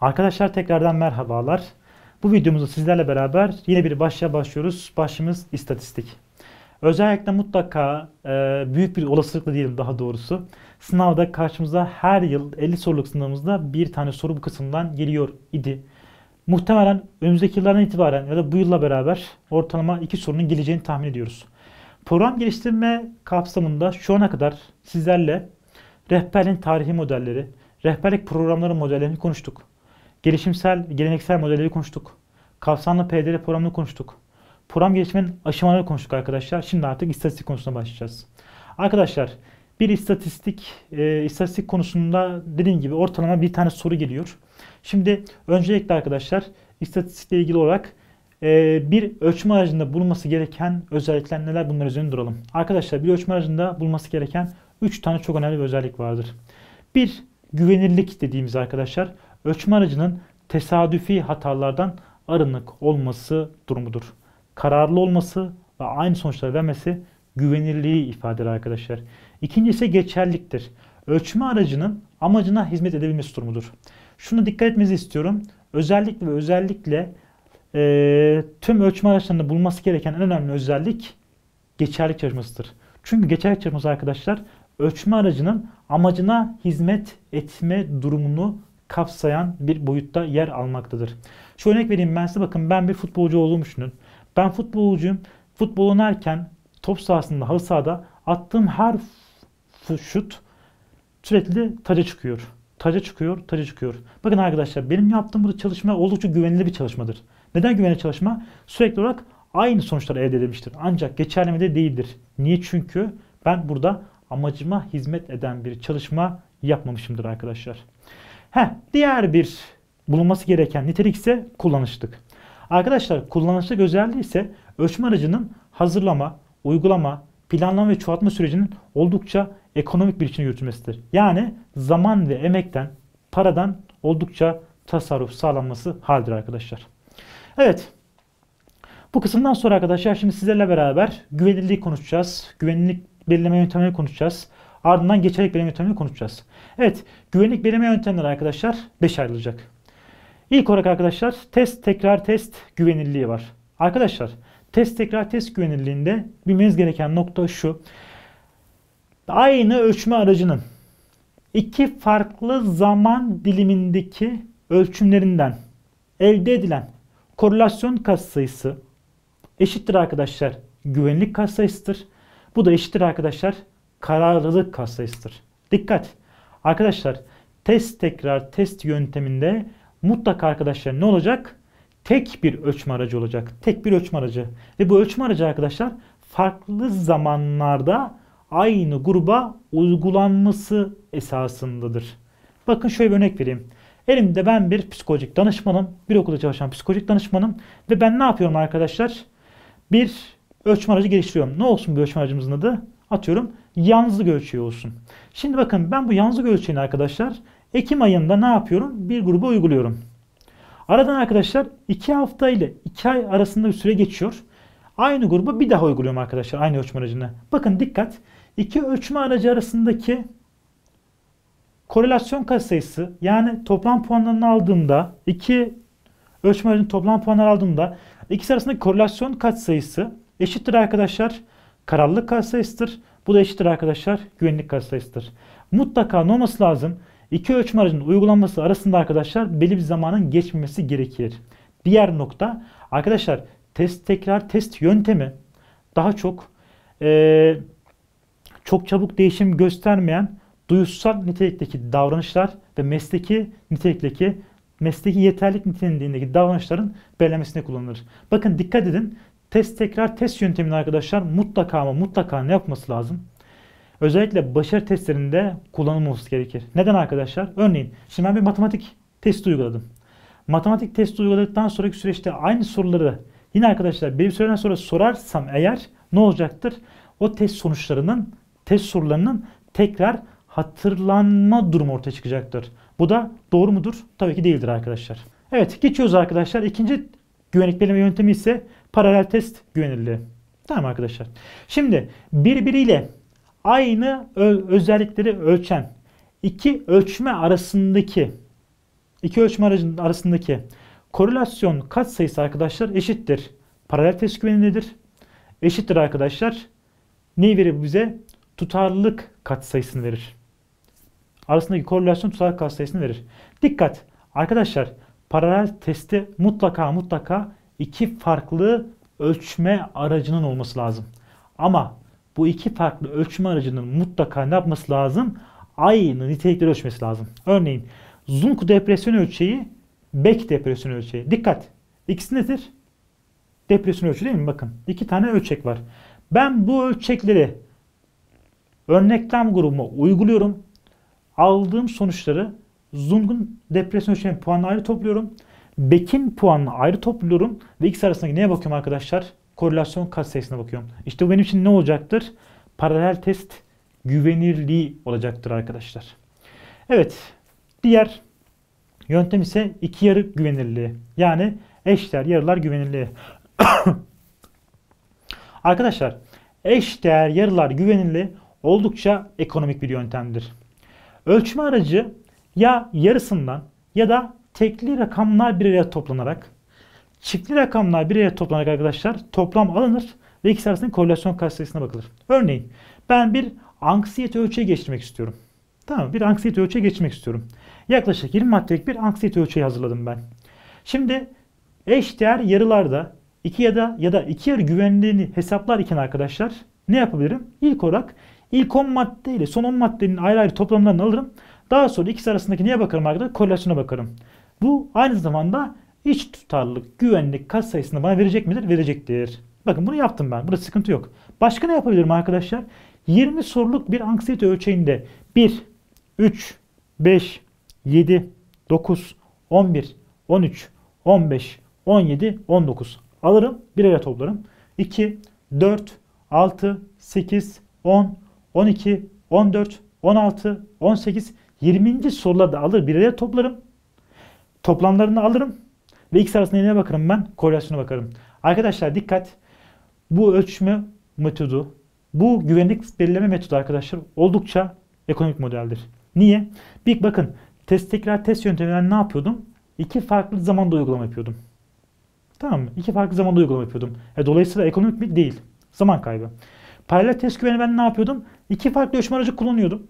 Arkadaşlar tekrardan merhabalar. Bu videomuzu sizlerle beraber yine bir başlığa başlıyoruz. Başlığımız istatistik. Özellikle mutlaka e, büyük bir olasılıkla diyelim daha doğrusu sınavda karşımıza her yıl 50 soruluk sınavımızda bir tane soru bu kısımdan geliyor idi. Muhtemelen önümüzdeki yıllardan itibaren ya da bu yılla beraber ortalama iki sorunun geleceğini tahmin ediyoruz. Program geliştirme kapsamında şu ana kadar sizlerle rehberliğin tarihi modelleri, rehberlik programları modellerini konuştuk. Gelişimsel, geleneksel modelleri konuştuk. Kapsamlı PDR programını konuştuk. Program geliştirmenin aşamaları konuştuk arkadaşlar. Şimdi artık istatistik konusuna başlayacağız. Arkadaşlar bir istatistik e, istatistik konusunda dediğim gibi ortalama bir tane soru geliyor. Şimdi öncelikle arkadaşlar istatistikle ilgili olarak e, bir ölçme aracında bulunması gereken özellikler neler bunlar üzerine duralım. Arkadaşlar bir ölçme aracında bulunması gereken 3 tane çok önemli bir özellik vardır. Bir güvenirlik dediğimiz arkadaşlar ölçme aracının tesadüfi hatalardan arınık olması durumudur. Kararlı olması ve aynı sonuçları vermesi güvenirliği ifade eder arkadaşlar. İkincisi geçerliktir. Ölçme aracının amacına hizmet edebilmesi durumudur. Şunu dikkat etmenizi istiyorum. Özellikle ve özellikle e, tüm ölçme araçlarında bulunması gereken en önemli özellik geçerlik çalışmasıdır. Çünkü geçerlik çalışması arkadaşlar ölçme aracının amacına hizmet etme durumunu kapsayan bir boyutta yer almaktadır. Şu örnek vereyim ben size bakın ben bir futbolcu olduğumu düşünün. Ben futbolcuyum. Futbol oynarken top sahasında, halı sahada attığım her şut sürekli taca çıkıyor. Taca çıkıyor, taca çıkıyor. Bakın arkadaşlar benim yaptığım bu çalışma oldukça güvenilir bir çalışmadır. Neden güvenilir çalışma? Sürekli olarak aynı sonuçlar elde edilmiştir. Ancak geçerli de değildir. Niye? Çünkü ben burada amacıma hizmet eden bir çalışma yapmamışımdır arkadaşlar. Heh, diğer bir bulunması gereken nitelik ise kullanışlık. Arkadaşlar kullanışlık özelliği ise ölçme aracının hazırlama, uygulama, planlama ve çoğaltma sürecinin oldukça ekonomik bir biçimde yürütülmesidir. Yani zaman ve emekten, paradan oldukça tasarruf sağlanması haldir arkadaşlar. Evet. Bu kısımdan sonra arkadaşlar şimdi sizlerle beraber güvenilirliği konuşacağız. Güvenilirlik belirleme yöntemleri konuşacağız. Ardından geçerlik belirleme yöntemleri konuşacağız. Evet. Güvenlik belirleme yöntemleri arkadaşlar 5 ayrılacak. İlk olarak arkadaşlar test tekrar test güvenilirliği var. Arkadaşlar test tekrar test güvenilirliğinde bilmeniz gereken nokta şu. Aynı ölçme aracının iki farklı zaman dilimindeki ölçümlerinden elde edilen korelasyon katsayısı eşittir arkadaşlar güvenlik katsayısıdır. Bu da eşittir arkadaşlar kararlılık katsayısıdır. Dikkat! Arkadaşlar test tekrar test yönteminde mutlaka arkadaşlar ne olacak? Tek bir ölçme aracı olacak. Tek bir ölçme aracı. Ve bu ölçme aracı arkadaşlar farklı zamanlarda aynı gruba uygulanması esasındadır. Bakın şöyle bir örnek vereyim. Elimde ben bir psikolojik danışmanım. Bir okulda çalışan psikolojik danışmanım. Ve ben ne yapıyorum arkadaşlar? Bir ölçme aracı geliştiriyorum. Ne olsun bu ölçme aracımızın adı? Atıyorum yalnızlık ölçeği olsun. Şimdi bakın ben bu yalnızlık ölçeğini arkadaşlar Ekim ayında ne yapıyorum? Bir gruba uyguluyorum. Aradan arkadaşlar 2 hafta ile 2 ay arasında bir süre geçiyor. Aynı gruba bir daha uyguluyorum arkadaşlar aynı ölçme aracını. Bakın dikkat. İki ölçme aracı arasındaki korelasyon katsayısı yani toplam puanlarını aldığımda iki ölçme aracının toplam puanları aldığımda ikisi arasındaki korelasyon katsayısı eşittir arkadaşlar. Kararlılık katsayısıdır. Bu da eşittir arkadaşlar güvenlik katsayısıdır. Mutlaka ne olması lazım? İki ölçme aracının uygulanması arasında arkadaşlar belli bir zamanın geçmemesi gerekir. Diğer nokta arkadaşlar test tekrar test yöntemi daha çok e, çok çabuk değişim göstermeyen duyusal nitelikteki davranışlar ve mesleki nitelikteki mesleki yeterlik niteliğindeki davranışların belirlemesine kullanılır. Bakın dikkat edin. Test tekrar test yönteminin arkadaşlar mutlaka ama mutlaka ne yapması lazım? Özellikle başarı testlerinde kullanılması gerekir. Neden arkadaşlar? Örneğin şimdi ben bir matematik testi uyguladım. Matematik testi uyguladıktan sonraki süreçte aynı soruları yine arkadaşlar bir süreden sonra sorarsam eğer ne olacaktır? O test sonuçlarının, test sorularının tekrar hatırlanma durumu ortaya çıkacaktır. Bu da doğru mudur? Tabii ki değildir arkadaşlar. Evet geçiyoruz arkadaşlar. İkinci güvenlik belirleme yöntemi ise paralel test güvenilirliği. Tamam arkadaşlar. Şimdi birbiriyle aynı özellikleri ölçen iki ölçme arasındaki iki ölçme arasındaki korelasyon katsayısı arkadaşlar eşittir. Paralel test güvenilidir. Eşittir arkadaşlar. Neyi verir bize? Tutarlılık katsayısını verir. Arasındaki korelasyon tutarlılık katsayısını verir. Dikkat! Arkadaşlar paralel testi mutlaka mutlaka iki farklı ölçme aracının olması lazım. Ama bu iki farklı ölçme aracının mutlaka ne yapması lazım? Aynı nitelikleri ölçmesi lazım. Örneğin Zunk depresyon ölçeği, Beck depresyon ölçeği. Dikkat! İkisi nedir? Depresyon ölçeği değil mi? Bakın iki tane ölçek var. Ben bu ölçekleri örneklem grubuma uyguluyorum. Aldığım sonuçları Zung'un depresyon ölçeğinin ayrı topluyorum. Beck'in puanını ayrı topluyorum. Ve ikisi arasındaki neye bakıyorum arkadaşlar? Korelasyon katsayısına bakıyorum. İşte bu benim için ne olacaktır? Paralel test güvenirliği olacaktır arkadaşlar. Evet. Diğer yöntem ise iki yarı güvenirliği. Yani eşdeğer yarılar güvenirliği. arkadaşlar eşdeğer yarılar güvenirliği oldukça ekonomik bir yöntemdir. Ölçme aracı ya yarısından ya da tekli rakamlar bir araya toplanarak çiftli rakamlar bir araya toplanarak arkadaşlar toplam alınır ve ikisi arasında korelasyon katsayısına bakılır. Örneğin ben bir anksiyete ölçeği geçirmek istiyorum. Tamam bir anksiyete ölçeği geçirmek istiyorum. Yaklaşık 20 maddelik bir anksiyete ölçeği hazırladım ben. Şimdi eşdeğer yarılarda iki ya da ya da iki yarı güvenliğini hesaplar iken arkadaşlar ne yapabilirim? İlk olarak ilk 10 madde ile son 10 maddenin ayrı ayrı toplamlarını alırım. Daha sonra ikisi arasındaki neye bakarım arkadaşlar? Korelasyona bakarım. Bu aynı zamanda iç tutarlılık, güvenlik kat sayısını bana verecek midir? Verecektir. Bakın bunu yaptım ben. Burada sıkıntı yok. Başka ne yapabilirim arkadaşlar? 20 soruluk bir anksiyete ölçeğinde 1, 3, 5, 7, 9, 11, 13, 15, 17, 19 alırım. Bir araya toplarım. 2, 4, 6, 8, 10, 12, 14, 16, 18, 20. sorularda alır bir araya toplarım. Toplamlarını alırım. Ve ikisi arasında neye bakarım ben? Korelasyona bakarım. Arkadaşlar dikkat. Bu ölçme metodu, bu güvenlik belirleme metodu arkadaşlar oldukça ekonomik modeldir. Niye? Bir bakın test tekrar test yönteminden ne yapıyordum? İki farklı zamanda uygulama yapıyordum. Tamam mı? İki farklı zamanda uygulama yapıyordum. E, dolayısıyla ekonomik mi? Değil. Zaman kaybı. Paralel test güveni ben ne yapıyordum? İki farklı ölçme aracı kullanıyordum.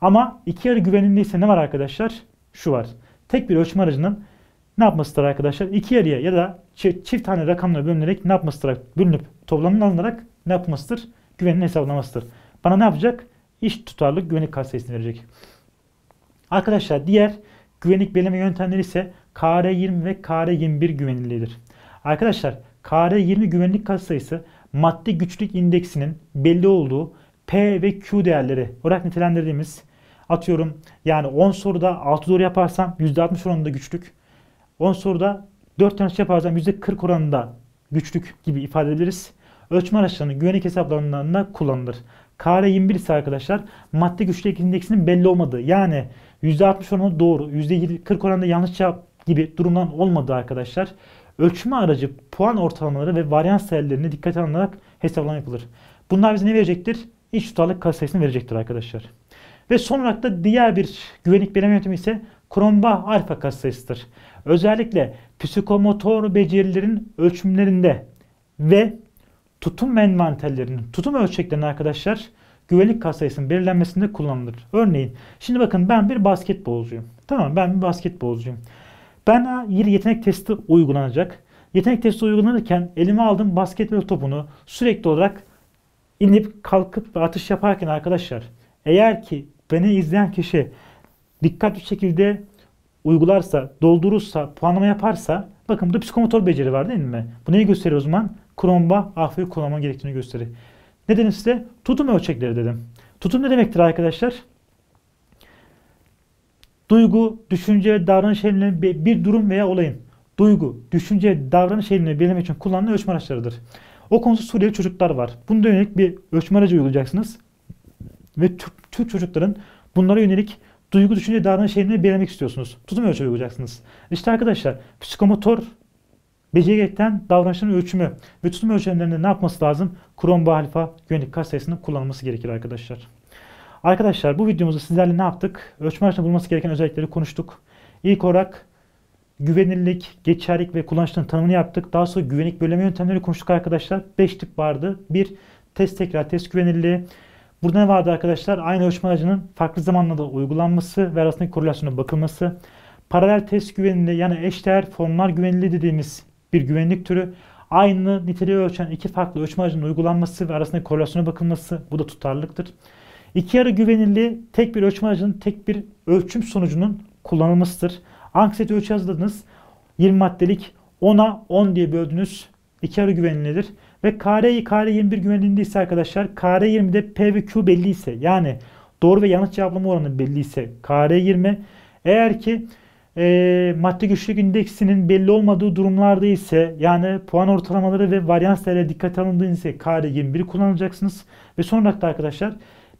Ama iki yarı güveniliyse ne var arkadaşlar? Şu var. Tek bir ölçme aracının ne yapmasıdır arkadaşlar? İki yarıya ya da çift, tane rakamlara bölünerek ne yapmasıdır? Bölünüp toplamının alınarak ne yapmasıdır? Güvenin hesaplamasıdır. Bana ne yapacak? İş tutarlık güvenlik katsayısını verecek. Arkadaşlar diğer güvenlik belirleme yöntemleri ise KR20 ve KR21 güvenilirliğidir. Arkadaşlar KR20 güvenlik katsayısı madde güçlük indeksinin belli olduğu P ve Q değerleri olarak nitelendirdiğimiz atıyorum yani 10 soruda 6 doğru yaparsam %60 oranında güçlük 10 soruda 4 yanlış yaparsam %40 oranında güçlük gibi ifade edebiliriz. Ölçme araçlarının güvenlik hesaplarında kullanılır. KR21 ise arkadaşlar madde güçlük indeksinin belli olmadığı yani %60 oranında doğru, %40 oranında yanlış cevap gibi durumdan olmadığı arkadaşlar ölçme aracı puan ortalamaları ve varyans değerlerine dikkat alınarak hesaplama yapılır. Bunlar bize ne verecektir? İç tutarlılık katsayısını verecektir arkadaşlar. Ve son olarak da diğer bir güvenlik belirleme yöntemi ise Cronbach alfa katsayısıdır. Özellikle psikomotor becerilerin ölçümlerinde ve tutum envanterlerinin, tutum ölçeklerinin arkadaşlar güvenlik katsayısının belirlenmesinde kullanılır. Örneğin şimdi bakın ben bir basketbolcuyum. Tamam ben bir basketbolcuyum. Ben bir yetenek testi uygulanacak. Yetenek testi uygulanırken elime aldığım basketbol topunu sürekli olarak inip kalkıp atış yaparken arkadaşlar eğer ki beni izleyen kişi dikkatli şekilde uygularsa, doldurursa, puanlama yaparsa bakın burada psikomotor beceri var değil mi? Bu neyi gösteriyor o zaman? Kromba alfayı kullanma gerektiğini gösterir. Ne dedim size? Tutum ölçekleri dedim. Tutum ne demektir arkadaşlar? Duygu, düşünce, davranış eğilimleri bir durum veya olayın duygu, düşünce, davranış eğilimleri belirlemek için kullanılan ölçme araçlarıdır. O konusu Suriyeli çocuklar var. Bunda yönelik bir ölçme aracı uygulayacaksınız. Ve Türk, Türk çocukların bunlara yönelik duygu, düşünce, davranış eğilimleri belirlemek istiyorsunuz. Tutum ölçeği uygulayacaksınız. İşte arkadaşlar psikomotor becerilikten davranışların ölçümü ve tutum ölçümlerinde ne yapması lazım? Krom alfa güvenlik kaç sayısının kullanılması gerekir arkadaşlar. Arkadaşlar bu videomuzda sizlerle ne yaptık? Ölçme araçlarında bulunması gereken özellikleri konuştuk. İlk olarak güvenilirlik, geçerlilik ve kullanışların tanımını yaptık. Daha sonra güvenlik böleme yöntemleri konuştuk arkadaşlar. 5 tip vardı. 1. Test tekrar test güvenilirliği. Burada ne vardı arkadaşlar? Aynı ölçme aracının farklı zamanlarda uygulanması ve arasındaki korelasyona bakılması. Paralel test güvenilirliği yani eşdeğer formlar güvenilirliği dediğimiz bir güvenlik türü. Aynı niteliği ölçen iki farklı ölçme aracının uygulanması ve arasındaki korelasyona bakılması. Bu da tutarlılıktır. İki yarı güvenilirliği tek bir ölçme aracının tek bir ölçüm sonucunun kullanılmasıdır. Anksiyete ölçü hazırladınız. 20 maddelik 10'a 10 diye böldünüz. İki yarı güvenilirdir. Ve KR, KR 21 güvenilirliği ise arkadaşlar KR 20'de P ve Q belli ise yani doğru ve yanlış cevaplama oranı belli ise KR 20 eğer ki e, madde güçlülük indeksinin belli olmadığı durumlarda ise yani puan ortalamaları ve varyans değerleri dikkate alındığı ise KR 21 kullanacaksınız. Ve son olarak da arkadaşlar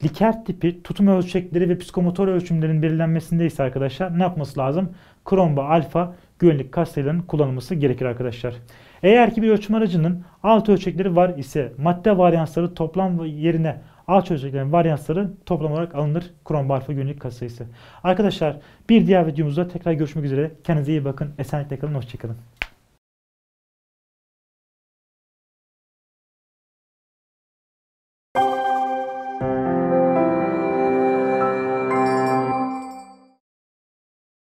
Likert tipi tutum ölçekleri ve psikomotor ölçümlerin belirlenmesinde ise arkadaşlar ne yapması lazım? Kromba alfa güvenlik katsayılarının kullanılması gerekir arkadaşlar. Eğer ki bir ölçüm aracının alt ölçekleri var ise madde varyansları toplam yerine alt ölçeklerin varyansları toplam olarak alınır. Kromba alfa güvenlik katsayısı. Arkadaşlar bir diğer videomuzda tekrar görüşmek üzere. Kendinize iyi bakın. Esenlikle kalın. Hoşçakalın.